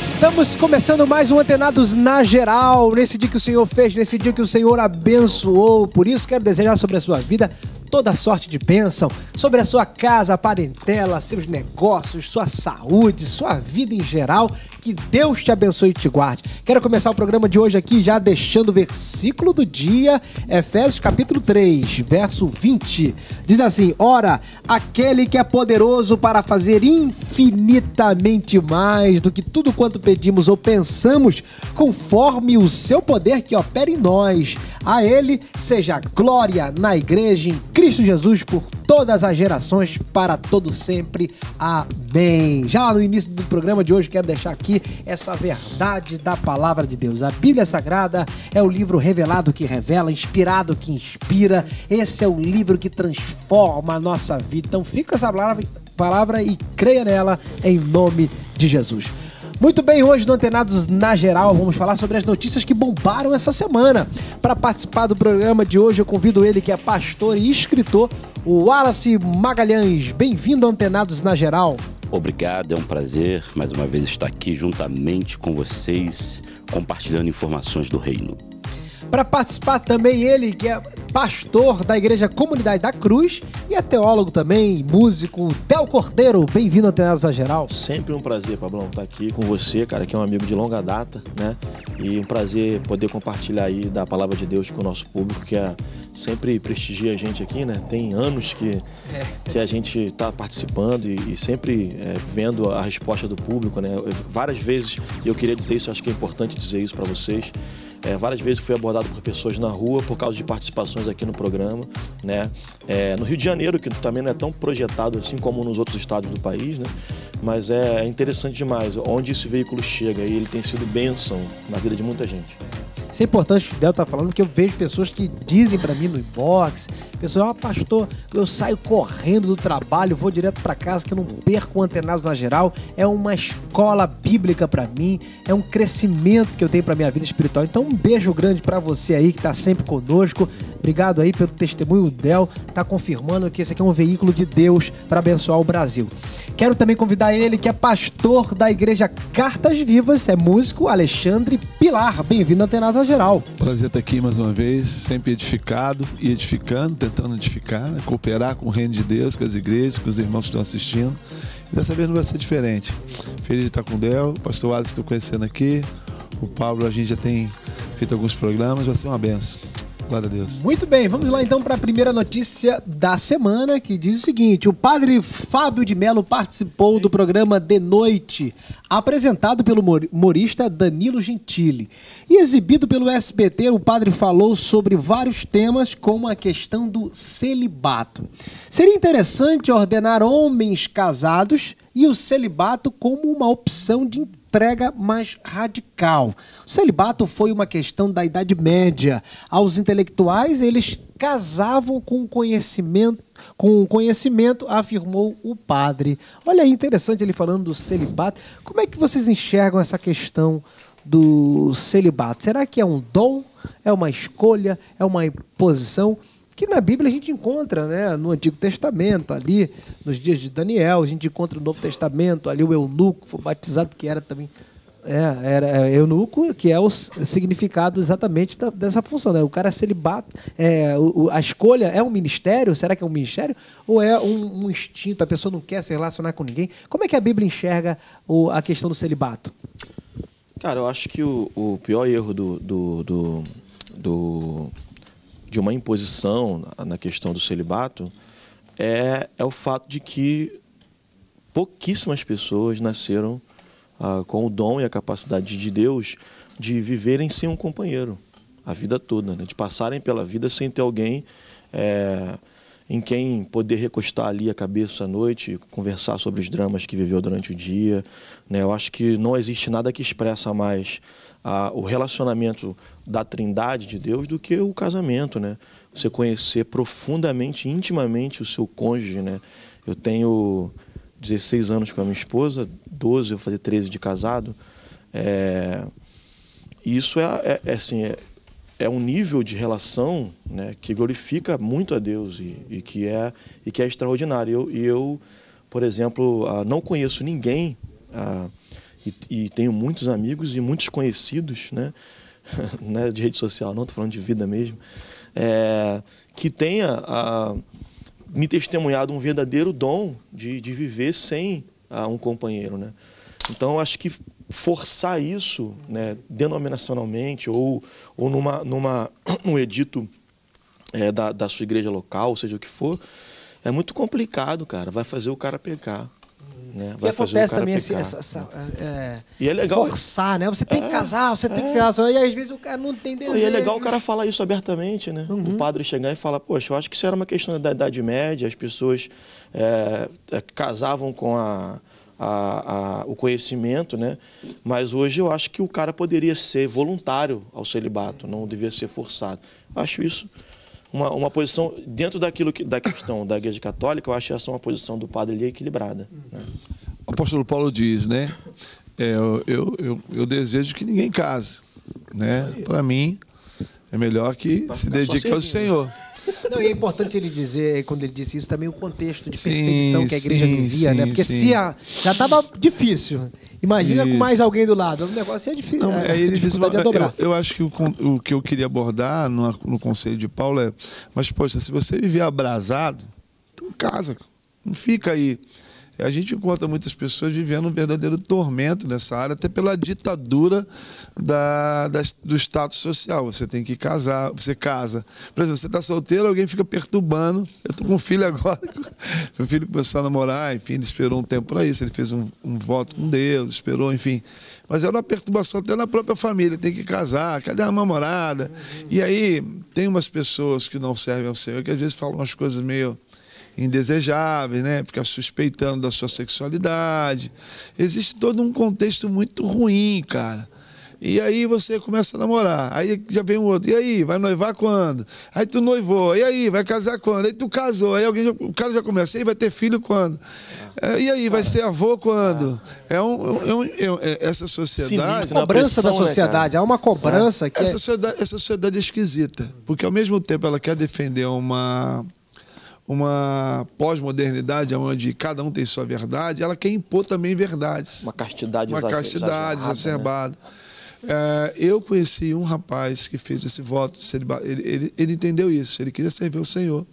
Estamos começando mais um Antenados na Geral, nesse dia que o Senhor fez, nesse dia que o Senhor abençoou. Por isso, quero desejar sobre a sua vida toda sorte de bênção, sobre a sua casa, a parentela, seus negócios, sua saúde, sua vida em geral. Que Deus te abençoe e te guarde. Quero começar o programa de hoje aqui já deixando o versículo do dia, Efésios capítulo 3, verso 20. Diz assim: Ora, aquele que é poderoso para fazer infinitamente mais do que tudo quanto pedimos ou pensamos, conforme o seu poder que opera em nós. A ele seja glória na igreja em Cristo Jesus por todas as gerações, para todo sempre. Amém. Já no início do programa de hoje, quero deixar aqui essa verdade da palavra de Deus. A Bíblia Sagrada é o livro revelado que revela, inspirado que inspira. Esse é o livro que transforma a nossa vida. Então fica essa palavra, palavra e creia nela em nome de Jesus. Muito bem, hoje no Antenados na Geral, vamos falar sobre as notícias que bombaram essa semana. Para participar do programa de hoje, eu convido ele, que é pastor e escritor, o Wallace Magalhães. Bem-vindo ao Antenados na Geral. Obrigado, é um prazer mais uma vez estar aqui juntamente com vocês, compartilhando informações do reino. Para participar também ele, que é pastor da Igreja Comunidade da Cruz e é teólogo também, músico, Theo Cordeiro. Bem-vindo ao Teatro Geral. Sempre um prazer, Pablão, estar aqui com você, cara, que é um amigo de longa data, né? E um prazer poder compartilhar aí da palavra de Deus com o nosso público, que é sempre prestigia a gente aqui, né? Tem anos que, que a gente está participando e, e sempre é, vendo a resposta do público, né? Várias vezes, e eu queria dizer isso, acho que é importante dizer isso para vocês, é, várias vezes fui abordado por pessoas na rua por causa de participações aqui no programa, né? É, no Rio de Janeiro, que também não é tão projetado assim como nos outros estados do país, né? Mas é, é interessante demais onde esse veículo chega e ele tem sido bênção na vida de muita gente. Isso é importante o Del tá falando, que eu vejo pessoas que dizem para mim no inbox, pessoal, ah, pastor, eu saio correndo do trabalho, vou direto para casa, que eu não perco antenados na geral. É uma escola bíblica para mim, é um crescimento que eu tenho para minha vida espiritual. Então, um beijo grande para você aí que tá sempre conosco. Obrigado aí pelo testemunho. O Del tá confirmando que esse aqui é um veículo de Deus para abençoar o Brasil. Quero também convidar ele, que é pastor da igreja Cartas Vivas, é músico, Alexandre Pilar. Bem-vindo ao Geral. Prazer estar aqui mais uma vez, sempre edificado e edificando, tentando edificar, né? cooperar com o reino de Deus, com as igrejas, com os irmãos que estão assistindo. E dessa vez não vai ser diferente. Feliz de estar com o Del, o pastor Alex estou conhecendo aqui, o Pablo a gente já tem feito alguns programas, vai ser uma benção. Glória a Deus. Muito bem, vamos lá então para a primeira notícia da semana, que diz o seguinte: o padre Fábio de Mello participou do programa De Noite, apresentado pelo humorista Danilo Gentili. E exibido pelo SBT, o padre falou sobre vários temas, como a questão do celibato. Seria interessante ordenar homens casados e o celibato como uma opção de entrega mais radical. O celibato foi uma questão da Idade Média. Aos intelectuais, eles casavam com conhecimento, com conhecimento, afirmou o padre. Olha aí, interessante ele falando do celibato. Como é que vocês enxergam essa questão do celibato? Será que é um dom? É uma escolha? É uma imposição? Que na Bíblia a gente encontra, né? No Antigo Testamento, ali, nos dias de Daniel, a gente encontra no Novo Testamento, ali o eunuco foi batizado, que era também. É, era eunuco, que é o significado exatamente da, dessa função. Né? O cara celibato. É, o, a escolha é um ministério? Será que é um ministério? Ou é um, um, instinto? A pessoa não quer se relacionar com ninguém? Como é que a Bíblia enxerga o, a questão do celibato? Cara, eu acho que o, o pior erro do, do, do, do de uma imposição na questão do celibato é, é o fato de que pouquíssimas pessoas nasceram ah, com o dom e a capacidade de Deus de viverem sem um companheiro a vida toda, né? de passarem pela vida sem ter alguém é, em quem poder recostar ali a cabeça à noite, conversar sobre os dramas que viveu durante o dia. Né? Eu acho que não existe nada que expressa mais a, o relacionamento da trindade de Deus do que o casamento, né? Você conhecer profundamente, intimamente o seu cônjuge, né? Eu tenho 16 anos com a minha esposa, 12, eu vou fazer 13 de casado. É... Isso é, é, é assim, é, é, um nível de relação né, que glorifica muito a Deus e, e, que, é, e que é extraordinário. Eu, eu, por exemplo, ah, não conheço ninguém ah, e, e tenho muitos amigos e muitos conhecidos, né? não é de rede social, não, estou falando de vida mesmo, é, que tenha a, me testemunhado um verdadeiro dom de, de viver sem a, um companheiro. Né? Então, acho que forçar isso né, denominacionalmente ou, ou numa, numa, num edito é, da, da sua igreja local, seja o que for, é muito complicado, cara. Vai fazer o cara pecar. Né? Vai fazer acontece também esse, essa, essa é, e é legal forçar, né? Você tem que é, casar, você é. tem que se relacionar, e às vezes o cara não tem desejo. E é legal o cara falar isso abertamente, né? Uhum. O padre chegar e falar, poxa, eu acho que isso era uma questão da Idade Média, as pessoas é, é, casavam com a, a, a, o conhecimento, né? Mas hoje eu acho que o cara poderia ser voluntário ao celibato, não devia ser forçado. Acho isso uma, uma posição, dentro daquilo que, da questão da Igreja Católica, eu acho essa uma posição do padre ali equilibrada. Né? O apóstolo Paulo diz, né? É, eu, eu, eu, eu, desejo que ninguém case. Né? Para mim, é melhor que se dedique ao Senhor. Não, e é importante ele dizer, quando ele disse isso, também o contexto de perseguição sim, que a igreja sim, vivia, né? sim, né? Porque se a, já estava difícil. Imagina isso. com mais alguém do lado. O negócio é difícil. Não, é, é dificuldade de dobrar. Eu, eu, acho que o, o que eu queria abordar no, no conselho de Paulo é: mas, poxa, se você viver abrasado, então casa. Não fica aí a gente encontra muitas pessoas vivendo um verdadeiro tormento nessa área, até pela ditadura da, da, do status social. Você tem que casar, você casa. Por exemplo, você está solteiro, alguém fica perturbando. Eu estou com um filho agora, meu filho começou a namorar, enfim, ele esperou um tempo para isso, ele fez um, um voto com Deus, esperou, enfim. Mas era uma perturbação até na própria família, tem que casar, cadê a namorada? E aí, tem umas pessoas que não servem ao Senhor, que às vezes falam umas coisas meio indesejáveis, né? Ficar suspeitando da sua sexualidade. Existe todo um contexto muito ruim, cara. E aí você começa a namorar. Aí já vem um outro. E aí, vai noivar quando? Aí tu noivou. E aí, vai casar quando? Aí tu casou. Aí alguém, o cara já começa. E aí, vai ter filho quando? É, e aí, vai ser avô quando? É um, é um, é, essa sociedade. Sinistro, cobrança da né, sociedade. Né, Há uma cobrança que. Essa, é... sociedade, essa sociedade é esquisita. Porque ao mesmo tempo ela quer defender uma uma pós-modernidade onde cada um tem sua verdade, ela quer impor também verdades. Uma castidade Uma castidade exacerbada. Né? É, eu conheci um rapaz que fez esse voto, ele, ele, ele, entendeu isso, ele queria servir o Senhor.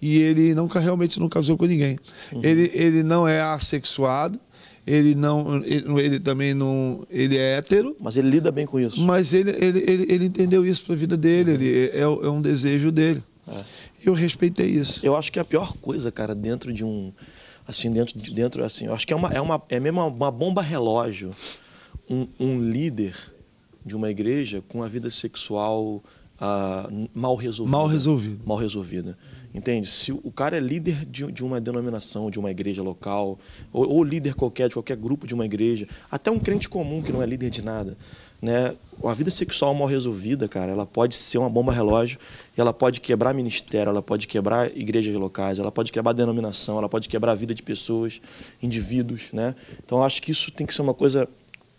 E ele não, realmente não casou com ninguém. Uhum. Ele, ele não é assexuado, ele não ele, ele, também não ele é hétero mas ele lida bem com isso mas ele ele, ele, ele entendeu isso para a vida dele ele é, é um desejo dele é. Eu respeitei isso. Eu acho que é a pior coisa, cara, dentro de um. Assim, dentro de dentro, assim, eu acho que é uma, é uma é mesmo uma bomba relógio. Um, um líder de uma igreja com a vida sexual uh, mal resolvida. Mal resolvida. Mal resolvida. Entende? Se o cara é líder de, de uma denominação, de uma igreja local, ou, ou, líder qualquer, de qualquer grupo de uma igreja, até um crente comum que não é líder de nada, né? A vida sexual mal resolvida, cara, ela pode ser uma bomba relógio, ela pode quebrar ministério, ela pode quebrar igrejas locais, ela pode quebrar denominação, ela pode quebrar a vida de pessoas, indivíduos, né? Então acho que isso tem que ser uma coisa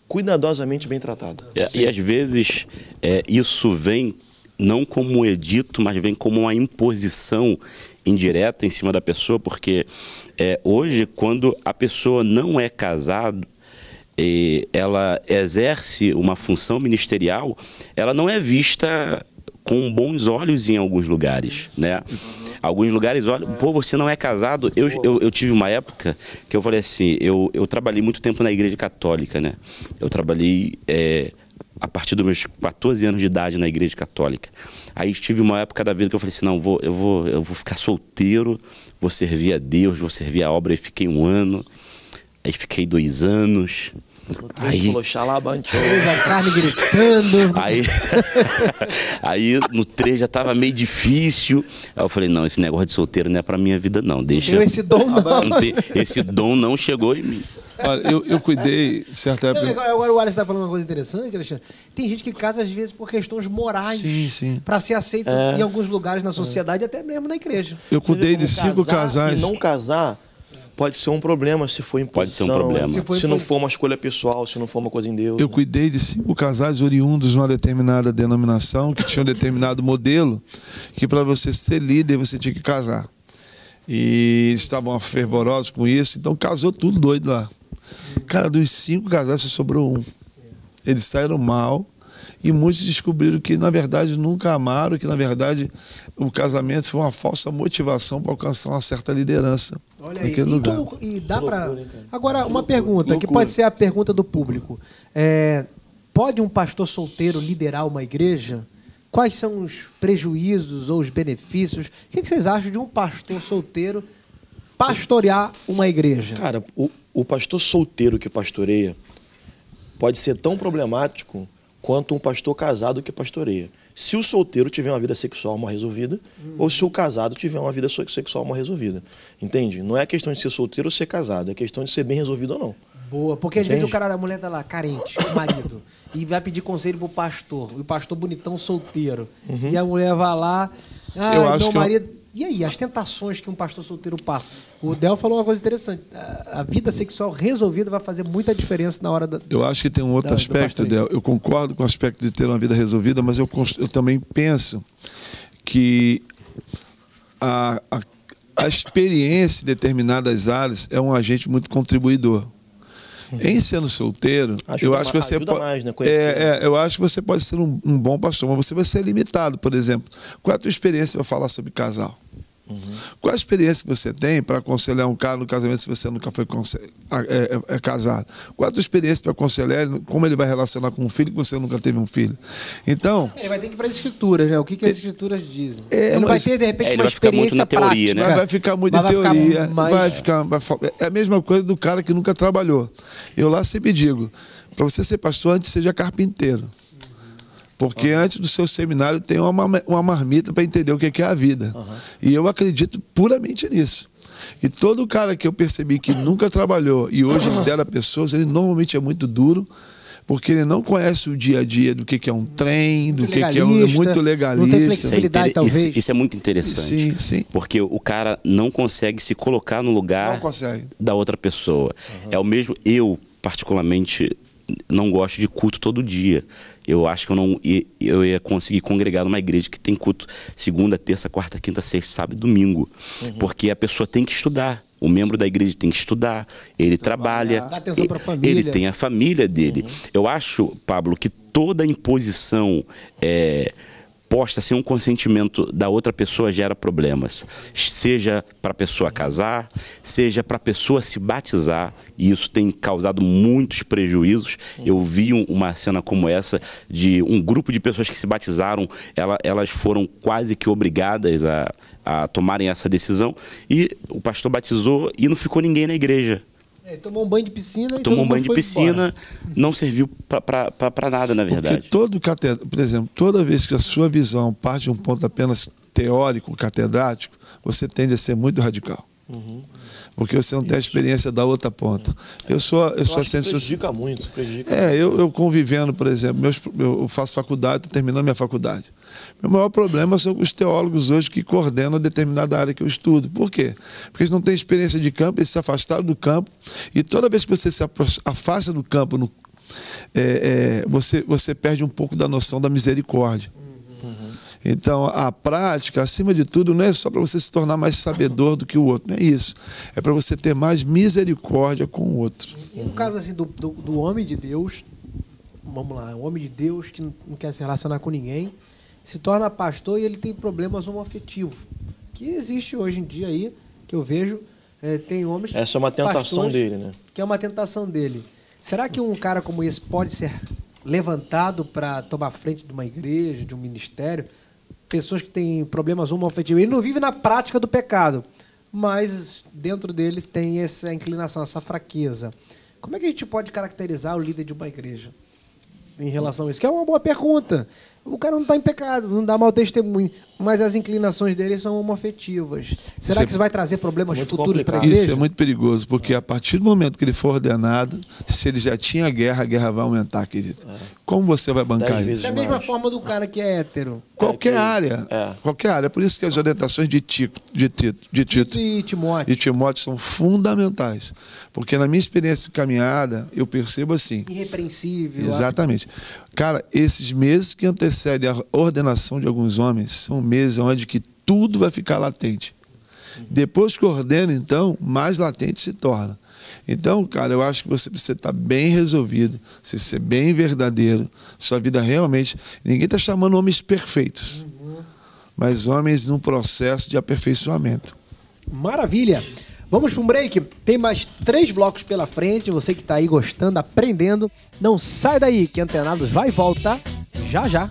cuidadosamente bem tratada. É, e às vezes é, isso vem não como um edito, mas vem como uma imposição indireta em cima da pessoa, porque é, hoje, quando a pessoa não é casado, e ela exerce uma função ministerial, ela não é vista com bons olhos em alguns lugares, né? Alguns lugares olham, pô, você não é casado. Eu, eu, eu, tive uma época que eu falei assim, eu, eu trabalhei muito tempo na igreja católica, né? Eu trabalhei é, a partir dos meus 14 anos de idade na igreja católica. Aí tive uma época da vida que eu falei assim, não, vou, eu, vou, eu vou ficar solteiro, vou servir a Deus, vou servir a obra. Aí fiquei um ano, aí fiquei dois anos. Aí falou xalabante. a carne gritando. Aí, aí no 3 já tava meio difícil. Aí eu falei, não, esse negócio de solteiro não é pra minha vida, não. Deixa. Eu esse dom não. não tem, esse dom não chegou em mim. Olha, eu, eu cuidei, certa época. Não, agora o Wallace está falando uma coisa interessante, Alexandre. Tem gente que casa, às vezes, por questões morais. Sim, sim. Para ser aceito é. em alguns lugares na sociedade, é. até mesmo na igreja. Eu cuidei de cinco casais. E não casar pode ser um problema se for imposição. Pode ser um problema. Se, se não for uma escolha pessoal, se não for uma coisa em Deus. Eu cuidei de cinco casais oriundos de uma determinada denominação, que tinha um determinado modelo, que para você ser líder você tinha que casar. E estavam fervorosos com isso, então casou tudo doido lá. Cara, dos cinco casais só sobrou um. Eles saíram mal e muitos descobriram que, na verdade, nunca amaram, que, na verdade, o casamento foi uma falsa motivação para alcançar uma certa liderança Olha aí, e, lugar. como- e dá cara? Agora, uma pergunta, que pode ser a pergunta do público. É, pode um pastor solteiro liderar uma igreja? Quais são os prejuízos ou os benefícios? O que que vocês acham de um pastor solteiro pastorear uma igreja? Cara, o, o pastor solteiro que pastoreia pode ser tão problemático quanto um pastor casado que pastoreia. Se o solteiro tiver uma vida sexual mal resolvida, ou se o casado tiver uma vida sexual mal resolvida. Entende? Não é questão de ser solteiro ou ser casado, é questão de ser bem resolvido ou não. Boa, porque às vezes Entende? o cara da mulher tá lá, carente, o marido, e vai pedir conselho pro pastor, e o pastor bonitão solteiro. E a mulher vai lá, ah, Eu acho meu que eu- marido. E aí, as tentações que um pastor solteiro passa? O Del falou uma coisa interessante. A, vida sexual resolvida vai fazer muita diferença na hora da. Eu acho que tem um outro Da- aspecto. Del. Eu concordo com o aspecto de ter uma vida resolvida, mas eu, eu também penso que a, a, a experiência em determinadas áreas é um agente muito contribuidor. Em sendo solteiro, Ajuda eu acho que você ajuda po- mais, né? É, é, eu acho que você pode ser um, um bom pastor, mas você vai ser limitado, por exemplo. Qual é a tua experiência para falar sobre casal? Qual a experiência que você tem para aconselhar um cara no casamento se você nunca foi é, é- é casado? Qual a tua experiência para aconselhar ele, como ele vai relacionar com um filho que você nunca teve um filho? Então, Ele vai ter que ir para as escrituras, né? O que, que as escrituras dizem? É, ele não vai mas- ter, de repente, É, uma vai ficar muito experiência na teoria, prática. né? Mas vai ficar muito Mas em vai ficar teoria. mais- Vai ficar, vai é a mesma coisa do cara que nunca trabalhou. Eu lá sempre digo: para você ser pastor, antes seja carpinteiro. Porque antes do seu seminário tem uma, ma- uma marmita para entender o que que é a vida. E eu acredito puramente nisso. E todo cara que eu percebi que nunca trabalhou e hoje lidera pessoas, ele normalmente é muito duro, porque ele não conhece o dia a dia do que que é um trem, do que que é um, legalista, muito não tem legalista. Isso é, Flexibilidade, talvez. isso- isso é muito interessante. Sim, sim. Porque o cara não consegue se colocar no lugar da outra pessoa. É o mesmo. Eu, particularmente, não gosto de culto todo dia. Eu acho que eu não ia, eu ia conseguir congregar numa igreja que tem culto segunda, terça, quarta, quinta, sexta, sábado e domingo. Porque a pessoa tem que estudar. O membro da igreja tem que estudar, ele trabalha, e- pra família. ele tem a família dele. Eu acho, Pablo, que toda imposição é, posta sem um consentimento da outra pessoa gera problemas. Seja para a pessoa casar, seja para a pessoa se batizar, e isso tem causado muitos prejuízos. Eu vi um- uma cena como essa de um grupo de pessoas que se batizaram, ela- elas foram quase que obrigadas a, a tomarem essa decisão, e o pastor batizou e não ficou ninguém na igreja. É, tomou um banho de piscina e Tomou um banho de foi embora. piscina, não serviu para nada, na verdade. Porque todo catedrático, por exemplo, toda vez que a sua visão parte de um ponto apenas teórico, catedrático, você tende a ser muito radical. Porque você não tem a experiência da outra ponta. Eu sou, eu Eu sou assistente social. prejudica muito, prejudica. É, eu, eu convivendo, por exemplo, meus, eu faço faculdade, estou terminando minha faculdade. Meu maior problema são os teólogos hoje que coordenam determinada área que eu estudo. Por quê? Porque eles não têm experiência de campo, eles se afastaram do campo, e toda vez que você se afasta do campo, no- é, é, você, você perde um pouco da noção da misericórdia. Então, a prática, acima de tudo, não é só para você se tornar mais sabedor do que o outro, não é isso. É para você ter mais misericórdia com o outro. E no caso assim do, do, do homem de Deus, vamos lá, um homem de Deus que não quer se relacionar com ninguém, se torna pastor e ele tem problemas homoafetivos. Que existe hoje em dia aí, que eu vejo, eh, tem homens. Essa é uma tentação dele, né? Que é uma tentação dele. Será que um cara como esse pode ser levantado para tomar frente de uma igreja, de um ministério? Pessoas que têm problemas homoafetivos. Ele não vive na prática do pecado, mas dentro deles tem essa inclinação, essa fraqueza. Como é que a gente pode caracterizar o líder de uma igreja em relação a isso? Que é uma boa pergunta. O cara não está em pecado, não dá mau testemunho, mas as inclinações dele são homoafetivas. Será Você- que isso vai trazer problemas futuros para a igreja? Isso é muito perigoso, porque a partir do momento que ele for ordenado, se ele já tinha guerra, a guerra vai aumentar, querido. Como você vai bancar isso? Da mesma mais. forma do cara que é hétero. Qualquer É que- área. é. Qualquer área. Por isso que as orientações de Tito, de Tito, de Tito Tito e Timóteo. e Timóteo são fundamentais. Porque na minha experiência de caminhada, eu percebo assim. Irrepreensível. Exatamente. Cara, esses meses que antecedem a ordenação de alguns homens são meses onde que tudo vai ficar latente. Depois que ordena, então, mais latente se torna. Então, cara, eu acho que você precisa estar bem resolvido, você ser bem verdadeiro. Sua vida realmente. Ninguém está chamando homens perfeitos, mas homens num processo de aperfeiçoamento. Maravilha! Vamos para um break. Tem mais três blocos pela frente. Você que está aí gostando, aprendendo, não sai daí, que Antenados vai voltar já já.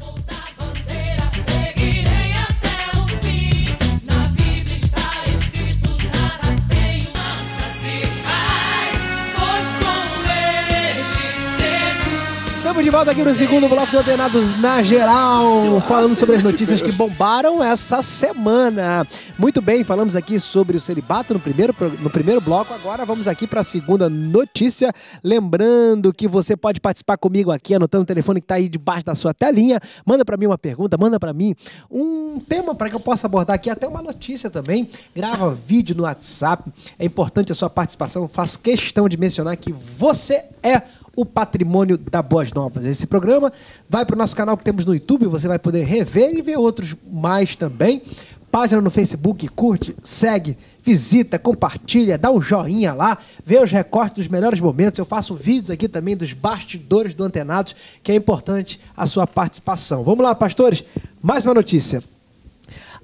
Estamos de volta aqui no segundo bloco do Ordenados na Geral, falando sobre as notícias que bombaram essa semana. Muito bem, falamos aqui sobre o celibato no primeiro, no primeiro bloco. Agora vamos aqui para a segunda notícia. Lembrando que você pode participar comigo aqui, anotando o telefone que está aí debaixo da sua telinha. Manda para mim uma pergunta, manda para mim um tema para que eu possa abordar aqui, até uma notícia também. Grava vídeo no WhatsApp. É importante a sua participação. Faço questão de mencionar que você é o patrimônio da Boas Novas. Esse programa vai para o nosso canal que temos no YouTube, você vai poder rever e ver outros mais também. Página no Facebook, curte, segue, visita, compartilha, dá um joinha lá, vê os recortes dos melhores momentos. Eu faço vídeos aqui também dos bastidores do Antenados, que é importante a sua participação. Vamos lá, pastores, mais uma notícia.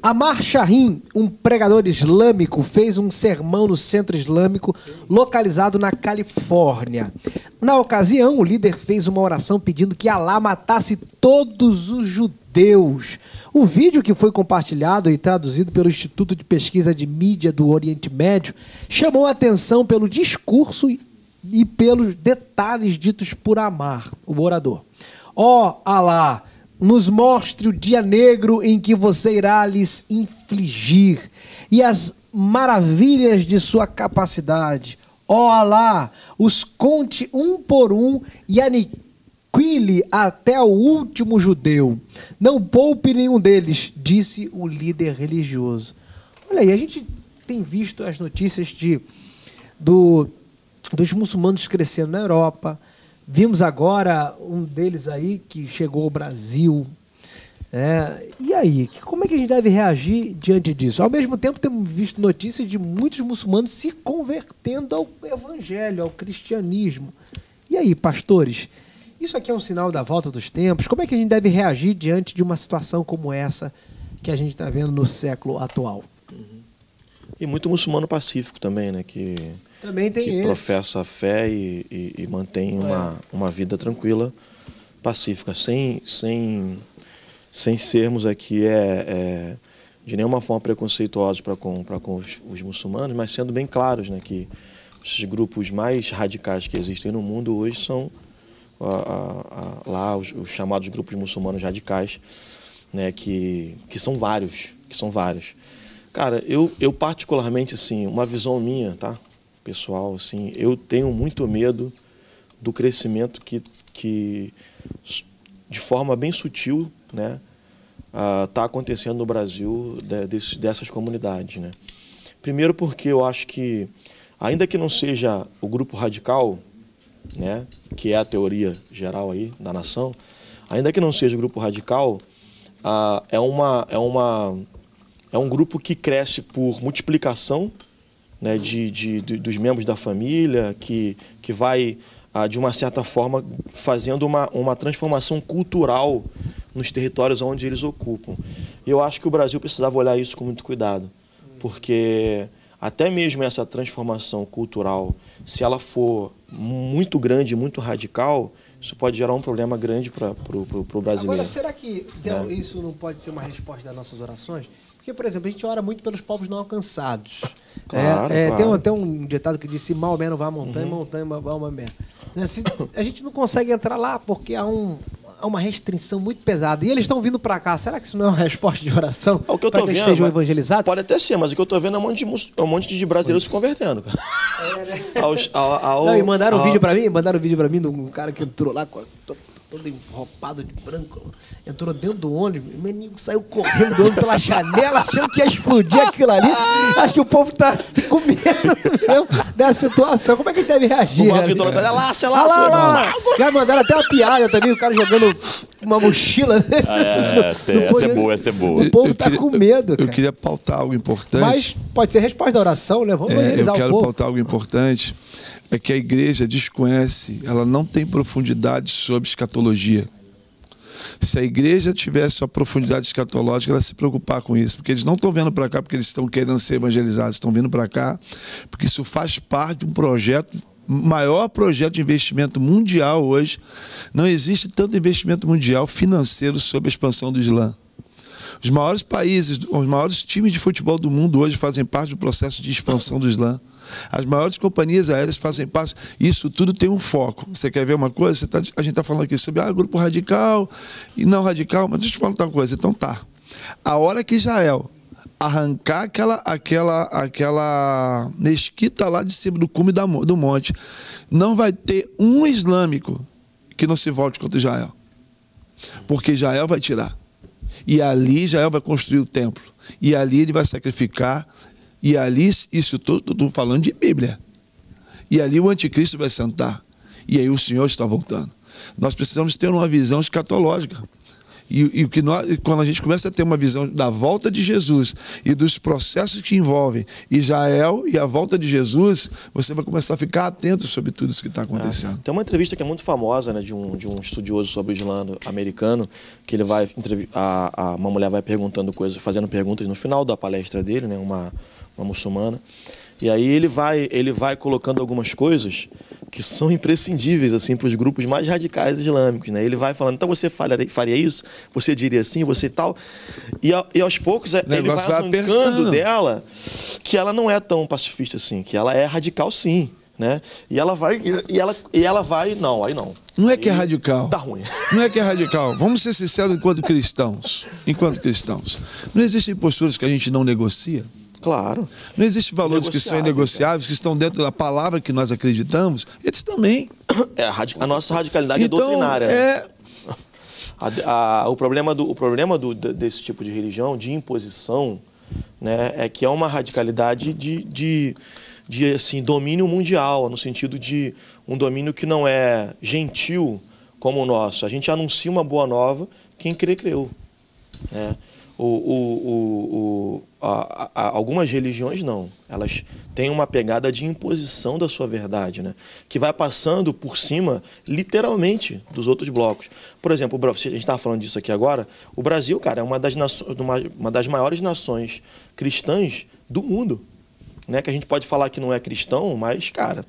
Amar Shahin, um pregador islâmico, fez um sermão no centro islâmico localizado na Califórnia. Na ocasião, o líder fez uma oração pedindo que Alá matasse todos os judeus. O vídeo que foi compartilhado e traduzido pelo Instituto de Pesquisa de Mídia do Oriente Médio chamou a atenção pelo discurso e- pelos detalhes ditos por Amar, o orador. Ó Alá, nos mostre o dia negro em que você irá lhes infligir e as maravilhas de sua capacidade. Ó Alá, os conte um por um e aniquile até o último judeu. Não poupe nenhum deles, disse o líder religioso. Olha aí, a gente tem visto as notícias de do, dos muçulmanos crescendo na Europa. Vimos agora um deles aí que chegou ao Brasil. É, e aí, como é que a gente deve reagir diante disso? Ao mesmo tempo, temos visto notícias de muitos muçulmanos se convertendo ao evangelho, ao cristianismo. E aí, pastores, isso aqui é um sinal da volta dos tempos? Como é que a gente deve reagir diante de uma situação como essa que a gente está vendo no século atual? E muito muçulmano pacífico também, né? Que, Também tem que esse. professa a fé e, e- e mantém uma, uma vida tranquila, pacífica, sem, sem, sem sermos aqui é, é, de nenhuma forma preconceituosos para com, pra com os, os muçulmanos, mas sendo bem claros né, que esses grupos mais radicais que existem no mundo hoje são a- a- a- lá os, os chamados grupos muçulmanos radicais, né, que, que são vários, que são vários. Cara, eu, eu particularmente, assim, uma visão minha, tá? Pessoal, assim, eu tenho muito medo do crescimento que, que de forma bem sutil, né, está acontecendo no Brasil de- desse- dessas comunidades, né? Primeiro porque eu acho que, ainda que não seja o grupo radical, né, que é a teoria geral aí da nação, ainda que não seja o grupo radical, ah, é uma é uma é um grupo que cresce por multiplicação né, de, de, de- dos membros da família, que, que vai, ah, de uma certa forma, fazendo uma, uma transformação cultural nos territórios onde eles ocupam. E eu acho que o Brasil precisava olhar isso com muito cuidado, porque até mesmo essa transformação cultural, se ela for muito grande, muito radical, isso pode gerar um problema grande para o brasileiro. Agora, será que Del, É. isso não pode ser uma resposta das nossas orações? Porque, por exemplo, a gente ora muito pelos povos não alcançados. Claro, É, é, claro. Tem até um ditado que diz: se Maomé não vai à montanha, montanha vai a Maomé. Né, A gente não consegue entrar lá porque há, um, há uma restrição muito pesada. E eles estão vindo para cá. Será que isso não é uma resposta de oração É o que eu para tô que eles vendo. sejam evangelizados? Pode até ser, mas o que eu tô vendo é um monte de, é um monte de brasileiros se convertendo, cara. Aos- ao- ao- Não, e mandaram um vídeo pra mim, mandaram um vídeo pra mim de um cara que entrou lá com a- todo enropado de branco. Entrou dentro do ônibus, o menino saiu correndo do ônibus pela janela, achando que ia explodir aquilo ali. Acho que o povo tá com medo mesmo dessa situação. Como é que ele deve reagir? O Vasco né? lá, "Laça, Ah laça, lá, lá, irmão." lá. Já mandaram até uma piada também, o cara jogando uma mochila, né? Ah, é, essa, essa pode- é boa, essa é boa. O povo Eu tá queria- com medo, Eu cara. queria pautar algo importante. Mas pode ser resposta da oração, né? Vamos É, eu realizar quero um pouco. pautar algo importante. É que a igreja desconhece, ela não tem profundidade sobre escatologia. Se a igreja tivesse a profundidade escatológica, ela se preocupar com isso. Porque eles não estão vendo para cá porque eles estão querendo ser evangelizados, estão vindo para cá porque isso faz parte de um projeto, maior projeto de investimento mundial hoje. Não existe tanto investimento mundial financeiro sobre a expansão do Islã. Os maiores países, os maiores times de futebol do mundo hoje fazem parte do processo de expansão do Islã. As maiores companhias aéreas fazem parte. Isso tudo tem um foco. Você quer ver uma coisa? Tá- a gente está falando aqui sobre ah, grupo radical e não radical, mas deixa eu te falar uma coisa. Então tá. A hora que Israel arrancar aquela, aquela, aquela mesquita lá de cima do cume da do monte, não vai ter um islâmico que não se volte contra Israel. Porque Israel vai tirar. E ali Israel vai construir o templo. E ali ele vai sacrificar. E ali, isso estou falando de Bíblia. E ali o anticristo vai sentar. E aí o Senhor está voltando. Nós precisamos ter uma visão escatológica. E, e que nós, quando a gente começa a ter uma visão da volta de Jesus e dos processos que envolvem Israel e a volta de Jesus, você vai começar a ficar atento sobre tudo isso que está acontecendo. Tem uma entrevista que é muito famosa, né, de um, de um estudioso sobre o Islã americano, que ele vai a, a- uma mulher vai perguntando coisas, fazendo perguntas no final da palestra dele, né, uma, uma muçulmana. E aí ele vai ele vai colocando algumas coisas que são imprescindíveis assim para os grupos mais radicais islâmicos, né? Ele vai falando, então você faria, isso, você diria assim, você tal, e, a- e aos poucos é, ele vai arrancando apertando. dela que ela não é tão pacifista assim, que ela é radical sim, né? E ela vai e ela e ela vai não, aí não. Não é que é radical. Tá ruim. Não é que é radical. Vamos ser sinceros enquanto cristãos. Enquanto cristãos. Não existem posturas que a gente não negocia? Claro. Não existem valores que são Negociáveis, inegociáveis, que estão dentro da palavra que nós acreditamos? Eles também. É, a, a nossa radicalidade é Então, doutrinária. né? é, A- a- o problema, do, o problema do- de- desse tipo de religião, de imposição, né, é que é uma radicalidade de, de, de assim, domínio mundial, no sentido de um domínio que não é gentil como o nosso. A gente anuncia uma boa nova, quem crê, creu. né? O, o, o, a- a- algumas religiões não. Elas têm uma pegada de imposição da sua verdade, né? que vai passando por cima, literalmente, dos outros blocos. Por exemplo, a gente estava falando disso aqui agora. O Brasil, cara, é uma das, naço- uma, uma das maiores nações cristãs do mundo. Né? Que a gente pode falar que não é cristão, mas, cara,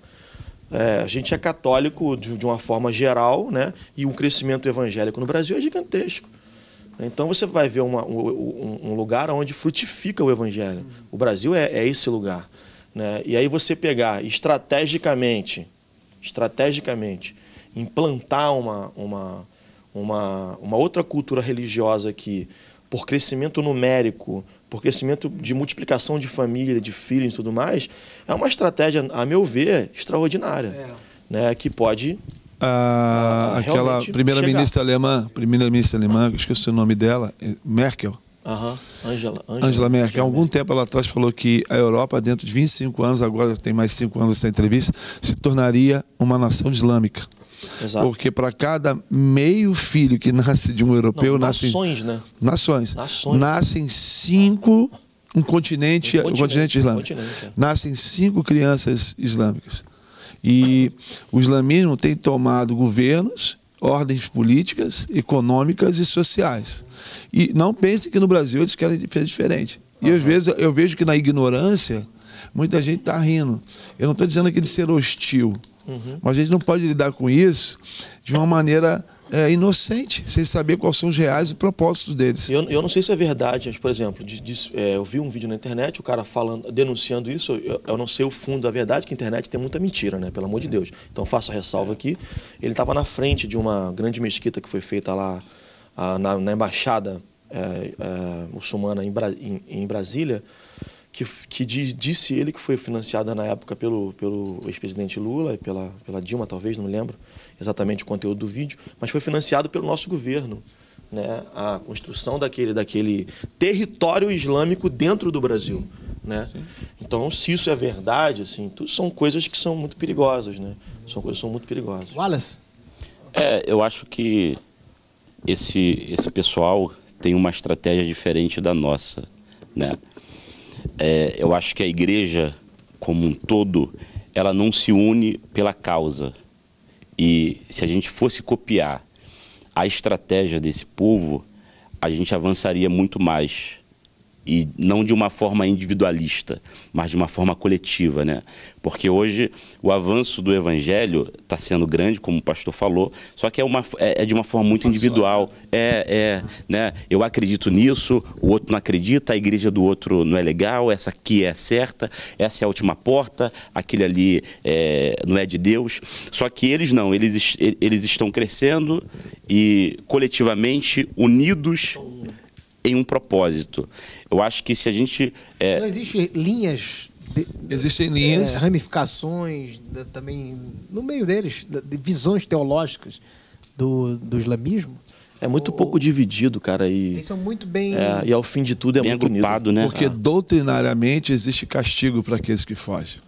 é, a gente é católico de, de uma forma geral, né? E o crescimento evangélico no Brasil é gigantesco. Então você vai ver uma- um, um- lugar onde frutifica o evangelho. O Brasil é, é esse lugar. Né? E aí você pegar estrategicamente, estrategicamente, implantar uma, uma, uma, uma outra cultura religiosa aqui, por crescimento numérico, por crescimento de multiplicação de família, de filhos e tudo mais, é uma estratégia, a meu ver, extraordinária. Né? Que pode a- Ah, aquela primeira-ministra alemã, primeira-ministra alemã, esqueci o nome dela, é Merkel. Aham, Angela, Angela Merkel, há algum tempo ela atrás falou que a Europa, dentro de 25 anos, agora tem mais 5 anos essa entrevista, se tornaria uma nação islâmica. Exato. Porque para cada meio filho que nasce de um europeu, Não, nascem nações, né? nações. Nações. Nascem cinco, um continente, Um um continente, continente islâmico. um continente, é. Nascem cinco crianças islâmicas. E o islamismo tem tomado governos, ordens políticas, econômicas e sociais. E não pense que no Brasil eles querem ser diferente. E às vezes eu vejo que na ignorância muita gente está rindo. Eu não estou dizendo aquele ser hostil, Uhum. mas a gente não pode lidar com isso de uma maneira é, inocente, sem saber quais são os reais propósitos deles. Eu, eu não sei se é verdade, mas, por exemplo, de- de- é, eu vi um vídeo na internet, o cara falando, denunciando isso, eu, eu não sei o fundo da verdade, que a internet tem muita mentira, né? Pelo amor de Deus. Então faço a ressalva aqui. Ele estava na frente de uma grande mesquita que foi feita lá ah, na, na embaixada é, é, muçulmana em, Bra- em- em Brasília, que, que di- disse ele que foi financiada na época pelo, pelo ex-presidente Lula e pela, pela Dilma, talvez, não me lembro exatamente o conteúdo do vídeo, mas foi financiado pelo nosso governo. Né? A construção daquele, daquele território islâmico dentro do Brasil. Né? Então, se isso é verdade, assim, são coisas que são muito perigosas. Né? São coisas que são muito perigosas. Wallace, É, eu acho que esse, esse pessoal tem uma estratégia diferente da nossa, né? É, eu acho que a igreja, como um todo, ela não se une pela causa. E se a gente fosse copiar a estratégia desse povo, a gente avançaria muito mais. E não de uma forma individualista, mas de uma forma coletiva, né? Porque hoje o avanço do evangelho está sendo grande, como o pastor falou, só que é, uma, é, é de uma forma muito individual. É, é, né? Eu acredito nisso, o outro não acredita, a igreja do outro não é legal, essa aqui é certa, essa é a última porta, aquele ali é, não é de Deus. Só que eles não, eles, es- eles estão crescendo e coletivamente unidos em um propósito. Eu acho que se a gente é, Não existe linhas, de, Existem é, linhas. ramificações da- também no meio deles, de visões teológicas do, do islamismo. É muito O- pouco dividido, cara. E, Eles são muito bem. é, e ao fim de tudo é bem muito unido. agrupado, né? Porque doutrinariamente existe castigo para aqueles que fogem.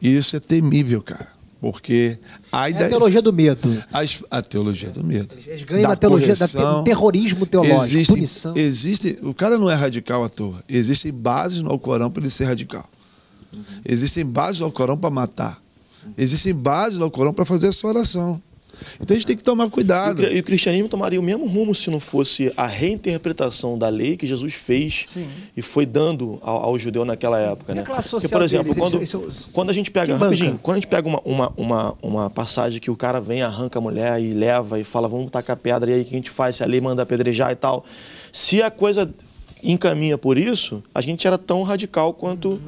E isso é temível, cara. Porque a é a ideia. teologia do medo. as- a teologia do medo. Eles ganham Da na teologia da te- correção. terrorismo teológico, Existem, punição. Existe, o cara não é radical à toa. Existem bases no Alcorão para ele ser radical. Existem bases no Alcorão para matar. Existem bases no Alcorão para fazer essa oração. Então a gente tem que tomar cuidado. e o cristianismo tomaria o mesmo rumo se não fosse a reinterpretação da lei que Jesus fez Sim. e foi dando ao, ao judeu naquela época. E Né? a classe Porque, por exemplo, deles, quando, eles- eles- quando a gente pega, rapidinho, quando a gente pega uma, uma, uma, uma passagem que o cara vem, arranca a mulher e leva e fala, vamos tacar pedra, e aí o que a gente faz? Se a lei manda apedrejar e tal. Se a coisa encaminha por isso, a gente era tão radical quanto,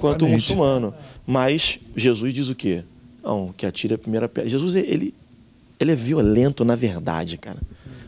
quanto o muçulmano. Mas Jesus diz o quê? Não, que atire a primeira pedra. Jesus, ele, ele é violento na verdade, cara.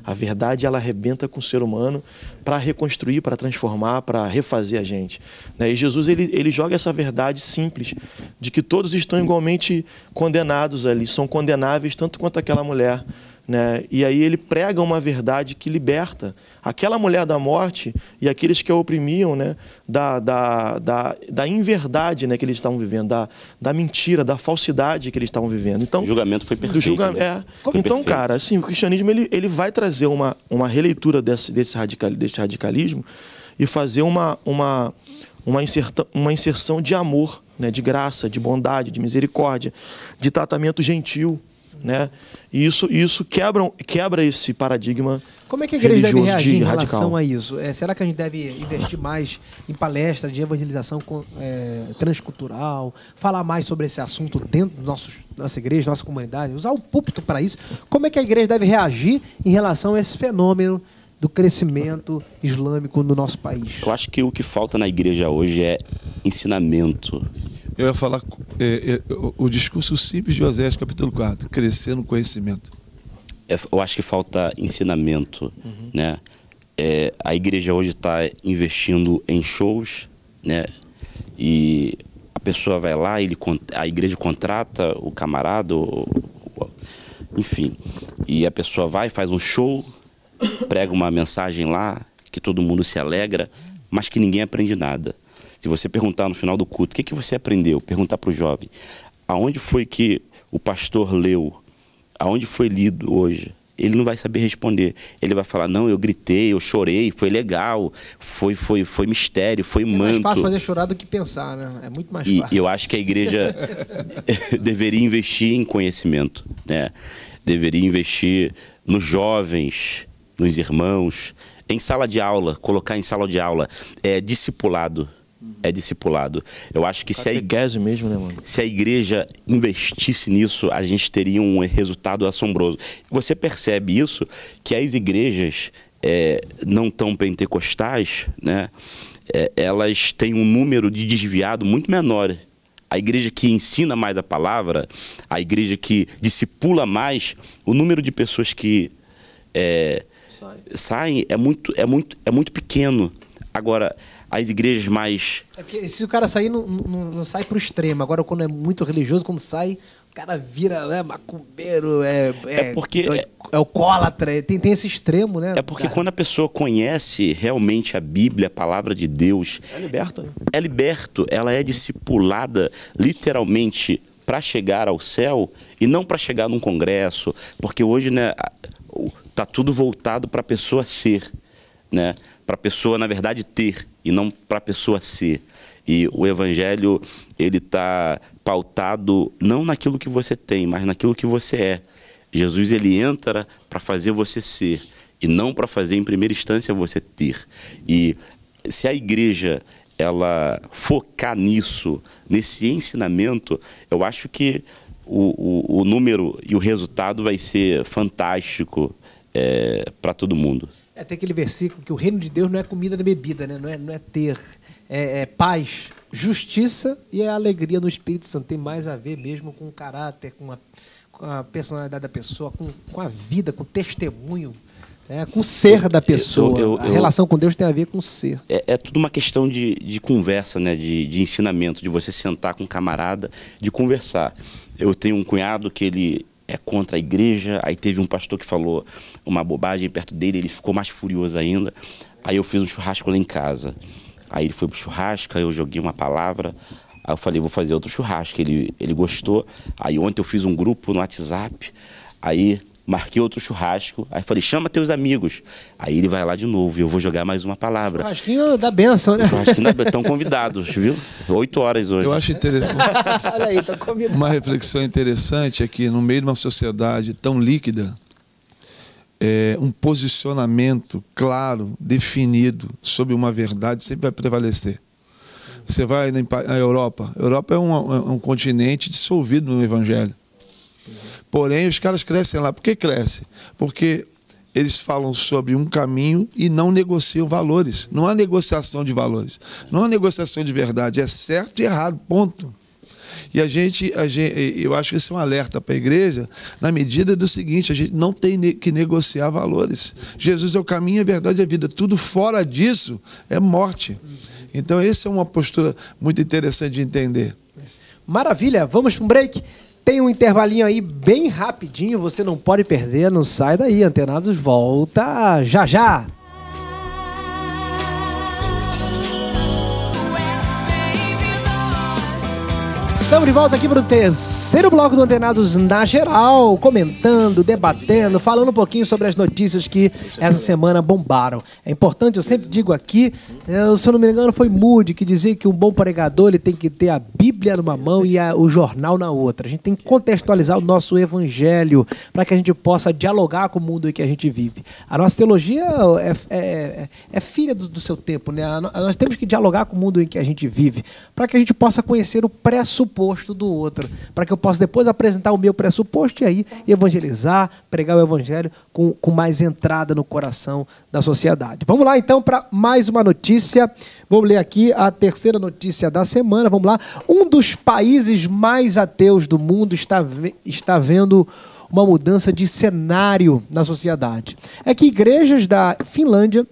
A verdade, ela arrebenta com o ser humano para reconstruir, para transformar, para refazer a gente. né? E Jesus, ele, ele joga essa verdade simples, de que todos estão igualmente condenados ali, são condenáveis tanto quanto aquela mulher. Né? E aí ele prega uma verdade que liberta aquela mulher da morte e aqueles que a oprimiam né? da, da, da, da inverdade né? que eles estavam vivendo, da, da mentira, da falsidade que eles estavam vivendo. Então, O julgamento foi perfeito. julga- né? é. Então, perfeito. cara, assim, o cristianismo ele, ele vai trazer uma, uma releitura desse, desse, radical, desse radicalismo e fazer uma, uma, uma, inserta, uma inserção de amor, né, de graça, de bondade, de misericórdia, de tratamento gentil. Né? E isso, isso quebra, quebra esse paradigma Como é que a igreja deve reagir de em radical. relação a isso? É, será que a gente deve investir mais em palestras de evangelização é, transcultural, falar mais sobre esse assunto dentro da nossa igreja, nossa comunidade, usar o púlpito para isso? Como é que a igreja deve reagir em relação a esse fenômeno do crescimento islâmico no nosso país? Eu acho que o que falta na igreja hoje é ensinamento. Eu ia falar é, é, o, o discurso simples de Oséias, capítulo 4, crescer no conhecimento. É, Eu acho que falta ensinamento, né? É, a igreja hoje está investindo em shows, né? E a pessoa vai lá, ele, a igreja contrata o camarada, enfim, e a pessoa vai, faz um show, prega uma mensagem lá, que todo mundo se alegra, mas que ninguém aprende nada. Se você perguntar no final do culto, o que, que você aprendeu? Perguntar para o jovem, aonde foi que o pastor leu? Aonde foi lido hoje? Ele não vai saber responder. Ele vai falar, não, eu gritei, eu chorei, foi legal, foi, foi, foi mistério, foi É mais manto. fácil fazer chorar do que pensar, né? É muito mais E fácil. eu acho que a igreja deveria investir em conhecimento, né? Deveria investir nos jovens, nos irmãos, em sala de aula, colocar em sala de aula, é discipulado, é discipulado. Eu acho que se a, igreja mesmo, né, se a igreja investisse nisso, a gente teria um resultado assombroso. Você percebe isso que as igrejas é, não tão pentecostais, né? é, elas têm um número de desviado muito menor. A igreja que ensina mais a palavra, a igreja que discipula mais, o número de pessoas que é, Sai. saem é muito, é, muito, é muito pequeno. Agora, as igrejas mais É porque se o cara sair, não, não, não sai pro extremo. Agora, quando é muito religioso, quando sai, o cara vira né, macumbeiro, é, É porque- é, é alcoólatra, é- tem, tem esse extremo, né? É porque cara? quando a pessoa conhece realmente a Bíblia, a palavra de Deus, É liberta, né? é liberto, ela é discipulada literalmente para chegar ao céu e não para chegar num congresso, porque hoje né, tá tudo voltado para a pessoa ser, né? Para a pessoa, na verdade, ter e não para a pessoa ser. E o evangelho ele está pautado não naquilo que você tem, mas naquilo que você é. Jesus ele entra para fazer você ser e não para fazer em primeira instância você ter. E se a igreja ela focar nisso, nesse ensinamento, eu acho que o, o, o número e o resultado vai ser fantástico para todo mundo. É, tem aquele versículo que o reino de Deus não é comida nem bebida, né? não, é, não é ter. É, é paz, justiça e a alegria no Espírito Santo. Tem mais a ver mesmo com o caráter, com a, com a personalidade da pessoa, com, com a vida, com o testemunho, né? com o ser da pessoa. eu- a eu- relação com Deus tem a ver com o ser. É, é tudo uma questão de, de conversa, né? De, de ensinamento, de você sentar com um camarada, de conversar. Eu tenho um cunhado que ele é contra a igreja, aí teve um pastor que falou uma bobagem perto dele, ele ficou mais furioso ainda. Aí eu fiz um churrasco lá em casa. Aí ele foi pro churrasco, aí eu joguei uma palavra. Aí eu falei, vou fazer outro churrasco. Ele, ele gostou. Aí ontem eu fiz um grupo no WhatsApp. Aí marquei outro churrasco. Aí falei, chama teus amigos. Aí ele vai lá de novo e eu vou jogar mais uma palavra. Churrasquinho da benção, né? Acho que estão convidados, viu? Oito horas hoje. Eu acho interessante. Olha aí, tá convidado. Uma reflexão interessante é que no meio de uma sociedade tão líquida, é, um posicionamento claro, definido sobre uma verdade sempre vai prevalecer. Você vai na na Europa, a Europa é um, é um continente dissolvido no Evangelho. Porém, os caras crescem lá. Por que cresce? Porque eles falam sobre um caminho e não negociam valores. Não há negociação de valores. Não há negociação de verdade. É certo e errado, ponto. E a gente, a gente, eu acho que isso é um alerta para a igreja, na medida do seguinte: a gente não tem que negociar valores. Jesus é o caminho, a verdade e a vida. Tudo fora disso é morte. Então, essa é uma postura muito interessante de entender. Maravilha, vamos para um break. Tem um intervalinho aí bem rapidinho, você não pode perder, não sai daí. Antenados volta já já. Estamos de volta aqui para o terceiro bloco do Antenados na geral, comentando, debatendo, falando um pouquinho sobre as notícias que essa semana bombaram. É importante, eu sempre digo aqui, eh, se eu não me engano foi Moody que dizia que um bom pregador ele tem que ter a Bíblia numa mão e a- o jornal na outra. A gente tem que contextualizar o nosso evangelho para que a gente possa dialogar com o mundo em que a gente vive. A nossa teologia é, é- é filha do, do seu tempo, né? A Nós temos que dialogar com o mundo em que a gente vive para que a gente possa conhecer o pressuposto do outro, para que eu possa depois apresentar o meu pressuposto e aí evangelizar, pregar o evangelho com, com mais entrada no coração da sociedade. Vamos lá então para mais uma notícia. Vamos ler aqui a terceira notícia da semana. Vamos lá. Um dos países mais ateus do mundo está, está vendo uma mudança de cenário na sociedade. É que igrejas da Finlândia